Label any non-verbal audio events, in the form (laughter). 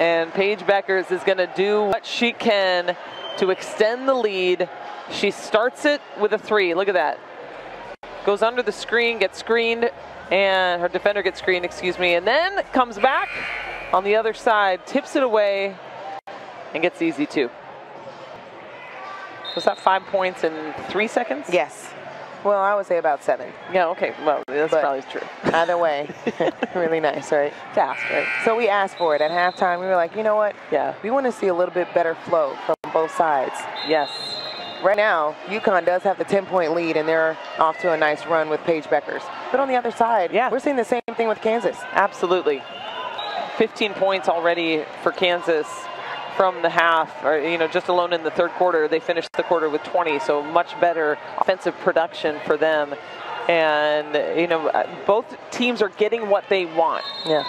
And Paige Bueckers is going to do what she can to extend the lead. She starts it with a three. Look at that. Goes under the screen, gets screened, and her defender gets screened, excuse me, and then comes back on the other side, tips it away, and gets easy two. Was that five points in three seconds? Yes. Well, I would say about seven. Yeah, okay. Well, that's But- probably true. (laughs) Either way, (laughs) really nice, right? Ask, right? So we asked for it at halftime. We were like, you know what? Yeah. We want to see a little bit better flow from both sides. Yes. Right now, UConn does have the 10-point lead, and they're off to a nice run with Paige Bueckers. But on the other side, Yeah. we're seeing the same thing with Kansas. Absolutely. 15 points already for Kansas from the half, or you know, just alone in the third quarter. They finished the quarter with 20, so much better offensive production for them. And you know, both teams are getting what they want. Yeah.